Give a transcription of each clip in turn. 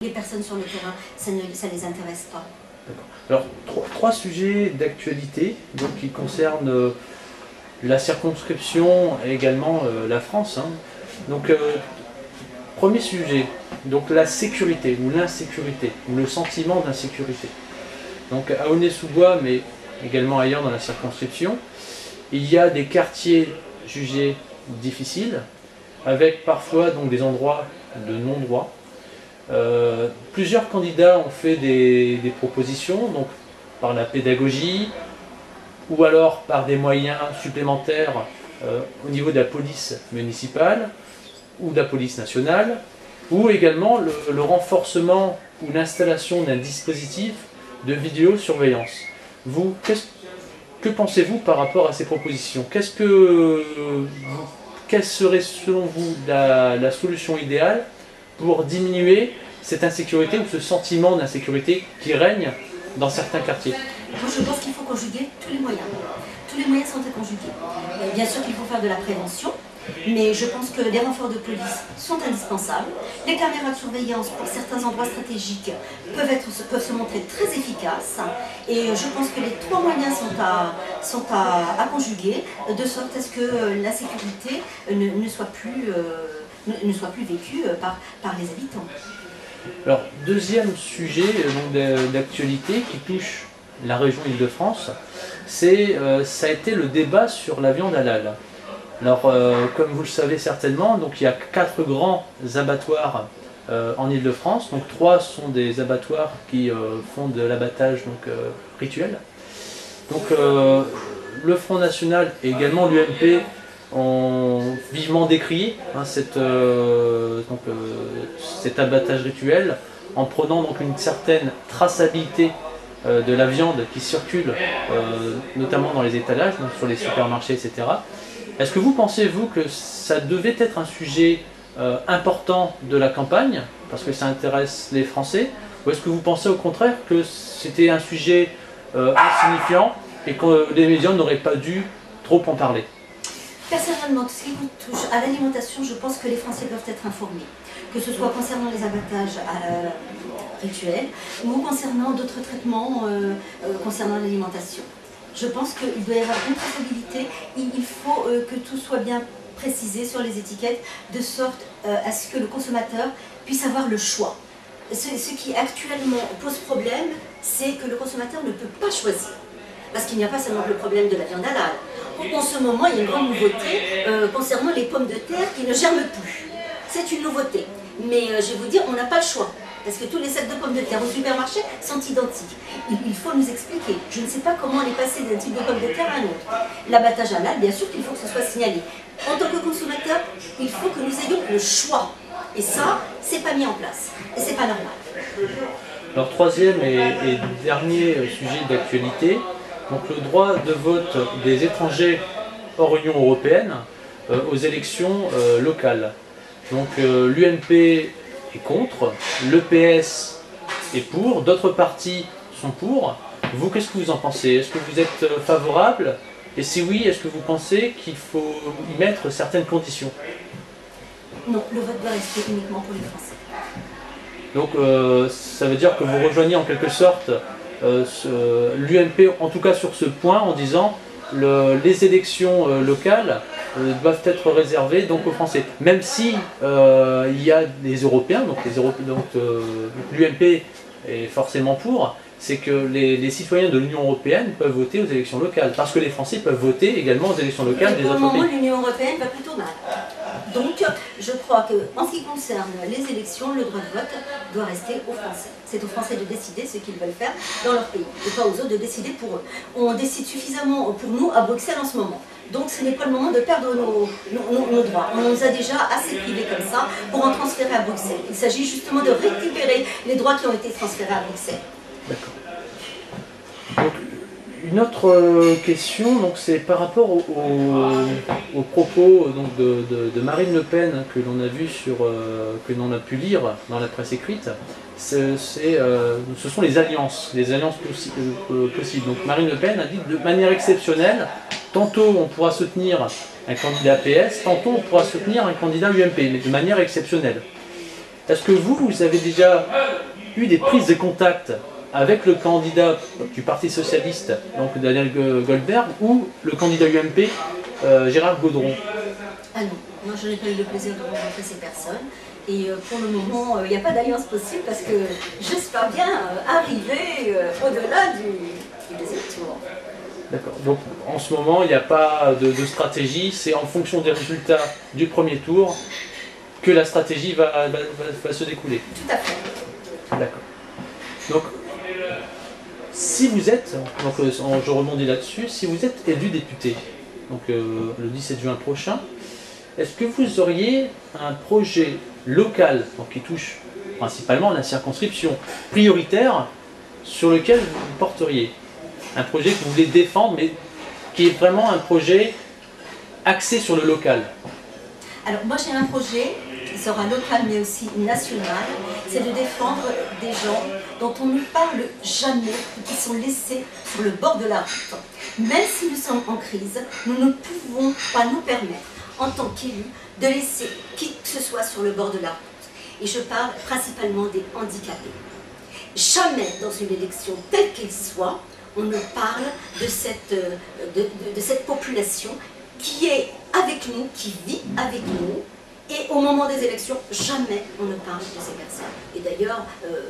les personnes sur le terrain, ça ne ça les intéresse pas. Alors, trois, trois sujets d'actualité qui concernent euh, la circonscription et également euh, la France. hein. Donc, euh, premier sujet, donc la sécurité ou l'insécurité, ou le sentiment d'insécurité. Donc, à Aulnay-sous-Bois, mais également ailleurs dans la circonscription, il y a des quartiers jugés difficiles, avec parfois donc, des endroits de non-droit. Euh, plusieurs candidats ont fait des, propositions, donc par la pédagogie ou alors par des moyens supplémentaires euh, au niveau de la police municipale ou de la police nationale, ou également le, renforcement ou l'installation d'un dispositif de vidéosurveillance. Vous, que pensez-vous par rapport à ces propositions? Qu'est-ce que, quelle serait selon vous la solution idéale? Pour diminuer cette insécurité ou ce sentiment d'insécurité qui règne dans certains quartiers Moi, je pense qu'il faut conjuguer tous les moyens. Tous les moyens sont à conjuguer. Bien sûr qu'il faut faire de la prévention, mais je pense que les renforts de police sont indispensables. Les caméras de surveillance pour certains endroits stratégiques peuvent, être, peuvent se montrer très efficaces. Et je pense que les trois moyens sont à, sont à, à conjuguer, de sorte à ce que la sécurité ne, ne soit plus, euh, ne, soit plus vécue euh, par, les habitants. Alors, deuxième sujet euh, d'actualité qui touche la région Île-de-France, c'est euh, ça a été le débat sur la viande halal. Alors, comme vous le savez certainement, donc il y a quatre grands abattoirs en Île-de-France. Donc, trois sont des abattoirs qui font de l'abattage rituel. Donc, le Front National et également l'UMP ont vivement décrié hein, euh, euh, cet abattage rituel en prenant donc une certaine traçabilité euh, de la viande qui circule notamment dans les étalages, sur les supermarchés, etc. Est-ce que vous pensez, vous, que ça devait être un sujet important de la campagne, parce que ça intéresse les Français, ou est-ce que vous pensez au contraire que c'était un sujet insignifiant et que les médias n'auraient pas dû trop en parler? Personnellement, tout ce qui touche à l'alimentation, je pense que les Français doivent être informés, que ce soit concernant les abattages rituels ou concernant d'autres traitements euh, euh, concernant l'alimentation. Je pense qu'il doit y avoir une traçabilité, il, faut euh, que tout soit bien précisé sur les étiquettes, de sorte à ce que le consommateur puisse avoir le choix. Ce, ce qui actuellement pose problème, c'est que le consommateur ne peut pas choisir. Parce qu'il n'y a pas seulement le problème de la viande halal. En ce moment, il y a une grande nouveauté euh, concernant les pommes de terre qui ne germent plus. C'est une nouveauté. Mais euh, je vais vous dire, on n'a pas le choix. Parce que tous les sacs de pommes de terre au supermarché sont identiques. Il, faut nous expliquer. Je ne sais pas comment on est passé d'un type de pomme de terre à un autre. L'abattage halal, bien sûr qu'il faut que ce soit signalé. En tant que consommateur, il faut que nous ayons le choix. Et ça, c'est pas mis en place. Et c'est pas normal. Alors troisième et, et dernier euh, sujet d'actualité, donc le droit de vote des étrangers hors Union européenne euh, aux élections euh, locales. Donc l'UMP est contre, l'EPS est pour, d'autres partis sont pour. Vous, qu'est-ce que vous en pensez? Est-ce que vous êtes euh, favorable? Et si oui, est-ce que vous pensez qu'il faut y mettre certaines conditions? Non, le vote doit rester uniquement pour les Français. Donc euh, ça veut dire que vous rejoignez en quelque sorte euh, l'UMP, en tout cas sur ce point, en disant le- les élections euh, locales euh, doivent être réservées donc aux Français. Même si euh, il y a des Européens, donc euh, l'UMP est forcément pour, c'est que les, les citoyens de l'Union européenne peuvent voter aux élections locales, parce que les Français peuvent voter également aux élections locales des pour le autres moment, pays. l'Union européenne va plutôt mal. Donc, je crois que en ce qui concerne les élections, le droit de vote doit rester aux Français. C'est aux Français de décider ce qu'ils veulent faire dans leur pays, et pas aux autres de décider pour eux. On décide suffisamment pour nous à Bruxelles en ce moment. Donc, ce n'est pas le moment de perdre nos, droits. On nous a déjà assez privés comme ça pour en transférer à Bruxelles. Il s'agit justement de récupérer les droits qui ont été transférés à Bruxelles. Une autre euh, question, donc c'est par rapport au- au- aux propos euh, donc de, Marine Le Pen que l'on a vu sur, euh, que l'on a pu lire dans la presse écrite. C'est, ce sont les alliances, les alliances possi- possibles. Donc Marine Le Pen a dit de manière exceptionnelle, tantôt on pourra soutenir un candidat PS, tantôt on pourra soutenir un candidat UMP, mais de manière exceptionnelle. Est-ce que vous, vous avez déjà eu des prises de contact avec le candidat du Parti Socialiste, donc Daniel Goldberg, ou le candidat UMP, euh, Gérard Gaudron Ah non, moi je n'ai pas eu le plaisir de rencontrer ces personnes. Et euh, pour le moment, il n'y a pas d'alliance possible parce que j'espère bien arriver au-delà du, du deuxième tour. D'accord. Donc en ce moment, il n'y a pas de, stratégie, c'est en fonction des résultats du premier tour que la stratégie va, se découler. Tout à fait. D'accord. Donc, si vous êtes, donc euh, je rebondis là-dessus, si vous êtes élu député, donc euh, le 17 juin prochain, est-ce que vous auriez un projet local, donc qui touche principalement la circonscription prioritaire, sur lequel vous porteriez? Un projet que vous voulez défendre, mais qui est vraiment un projet axé sur le local? Alors moi j'ai un projet sera local mais aussi national, c'est de défendre des gens dont on ne parle jamais, qui sont laissés sur le bord de la route. Même si nous sommes en crise, nous ne pouvons pas nous permettre, en tant qu'élus, de laisser qui que ce soit sur le bord de la route. Et je parle principalement des handicapés. Jamais dans une élection, telle qu'elle soit, on ne parle de cette, euh, de, cette population qui est avec nous, qui vit avec nous, et au moment des élections, jamais on ne parle de ces personnes. Et d'ailleurs, euh,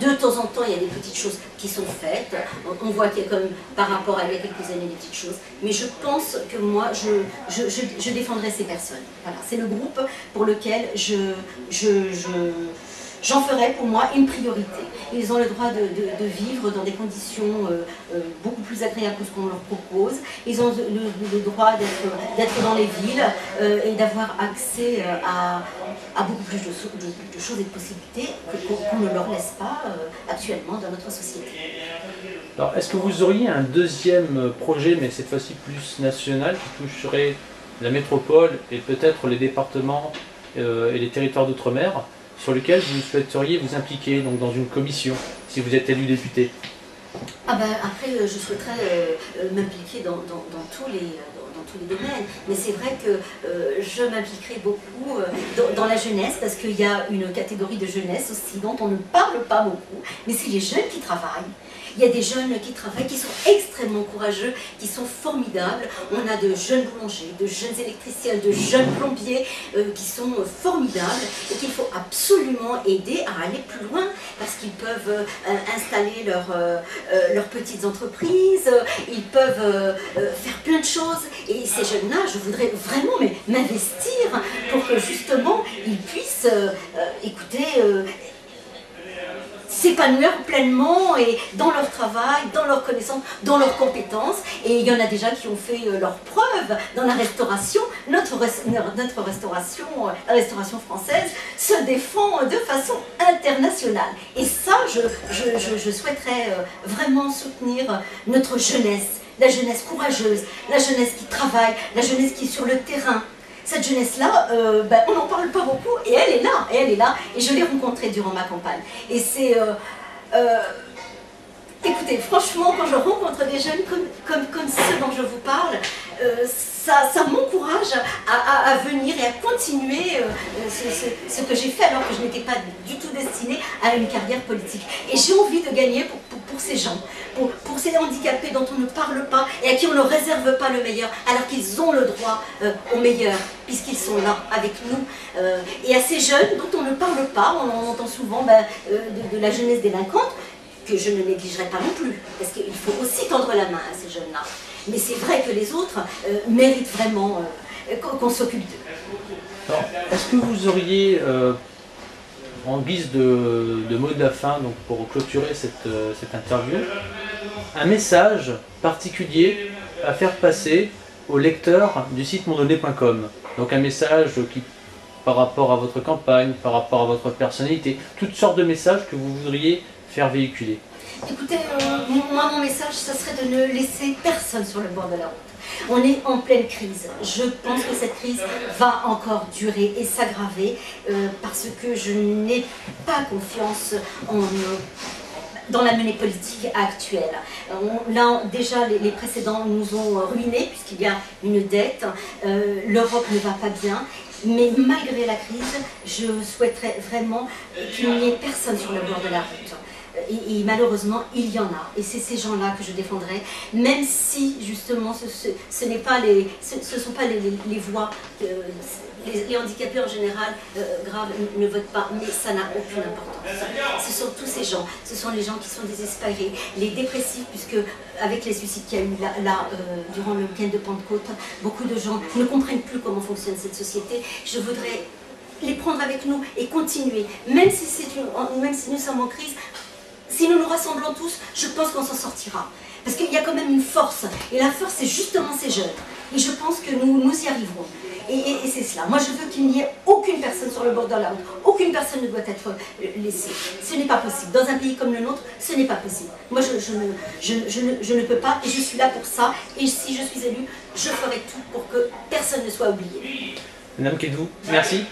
de temps en temps, il y a des petites choses qui sont faites. On voit qu'il y a comme, par rapport à il y a quelques années, des petites choses. Mais je pense que moi, je, je, je, défendrai ces personnes. Voilà, c'est le groupe pour lequel je, je, j'en ferai pour moi une priorité. Ils ont le droit de, vivre dans des conditions euh, euh, beaucoup plus agréables que ce qu'on leur propose. Ils ont le, droit d'être dans les villes euh, et d'avoir accès à, beaucoup plus de, choses et de possibilités qu'on ne leur laisse pas actuellement dans notre société. Alors, est-ce que vous auriez un deuxième projet, mais cette fois-ci plus national, qui toucherait la métropole et peut-être les départements et les territoires d'outre-mer? Sur lequel vous souhaiteriez vous impliquer donc dans une commission si vous êtes élu député. Ah ben, Après, euh, je souhaiterais euh, euh, m'impliquer dans, tous les, dans, les domaines. Mais c'est vrai que je m'impliquerai beaucoup dans, la jeunesse parce qu'il y a une catégorie de jeunesse aussi dont on ne parle pas beaucoup. Mais c'est les jeunes qui travaillent. Il y a des jeunes qui travaillent, qui sont extrêmement courageux, qui sont formidables. On a de jeunes boulangers, de jeunes électriciens, de jeunes plombiers euh, qui sont formidables et qu'il faut absolument aider à aller plus loin parce qu'ils peuvent euh, installer euh, leurs petites entreprises, ils peuvent faire plein de choses. Et ces jeunes-là, je voudrais vraiment m'investir pour que justement ils puissent écouter s'épanouir pleinement et dans leur travail, dans leurs connaissances, dans leurs compétences. Et il y en a déjà qui ont fait euh, leurs preuves dans la restauration. Notre, restauration, euh, la restauration française, se défend de façon internationale. Et ça, je, souhaiterais euh, vraiment soutenir notre jeunesse, la jeunesse courageuse, la jeunesse qui travaille, la jeunesse qui est sur le terrain, cette jeunesse-là, euh, ben, on n'en parle pas beaucoup, et elle est là, et elle est là, et je l'ai rencontrée durant ma campagne. Et c'est... Euh, euh, écoutez, franchement, quand je rencontre des jeunes comme, ceux dont je vous parle, ça, ça m'encourage à, venir et à continuer ce, que j'ai fait alors que je n'étais pas du tout destinée à une carrière politique. Et j'ai envie de gagner pour, pour ces gens pour, ces handicapés dont on ne parle pas et à qui on ne réserve pas le meilleur, alors qu'ils ont le droit euh, au meilleur, puisqu'ils sont là avec nous. Euh, et à ces jeunes dont on ne parle pas, on en entend souvent ben, euh, de, la jeunesse délinquante, que je ne négligerai pas non plus, parce qu'il faut aussi tendre la main à ces jeunes-là. Mais c'est vrai que les autres méritent vraiment qu'on s'occupe d'eux. Est-ce que vous auriez en guise de, mot de la fin, donc pour clôturer cette, euh, interview, un message particulier à faire passer aux lecteurs du site mondonné.com. Donc un message qui, par rapport à votre campagne, par rapport à votre personnalité, toutes sortes de messages que vous voudriez faire véhiculer. Écoutez, euh, moi mon message, ce serait de ne laisser personne sur le bord de la route. On est en pleine crise. Je pense que cette crise va encore durer et s'aggraver euh, parce que je n'ai pas confiance dans la menée politique actuelle. là, déjà, les, précédents nous ont ruinés puisqu'il y a une dette. Euh, L'Europe ne va pas bien. Mais malgré la crise, je souhaiterais vraiment qu'il n'y ait personne sur le bord de la route. Et, malheureusement, il y en a. Et c'est ces gens-là que je défendrai, même si justement ce, ce, les, ce, sont pas les, voix, les, handicapés en général euh, graves ne votent pas, mais ça n'a aucune importance. Ce sont tous ces gens, ce sont les gens qui sont désespérés, les dépressifs, puisque avec les suicides qu'il y a eu là, euh, durant le week-end de Pentecôte, beaucoup de gens ne comprennent plus comment fonctionne cette société. Je voudrais les prendre avec nous et continuer, même si, une, même si nous sommes en crise, si nous nous rassemblons tous, je pense qu'on s'en sortira. Parce qu'il y a quand même une force. Et la force, c'est justement ces jeunes. Et je pense que nous, nous y arriverons. Et, c'est cela. Moi, je veux qu'il n'y ait aucune personne sur le bord de la route. Aucune personne ne doit être laissée. Ce n'est pas possible. Dans un pays comme le nôtre, ce n'est pas possible. Moi, je, ne, je, ne, peux pas et je suis là pour ça. Et si je suis élue, je ferai tout pour que personne ne soit oublié. Madame Kedou, merci.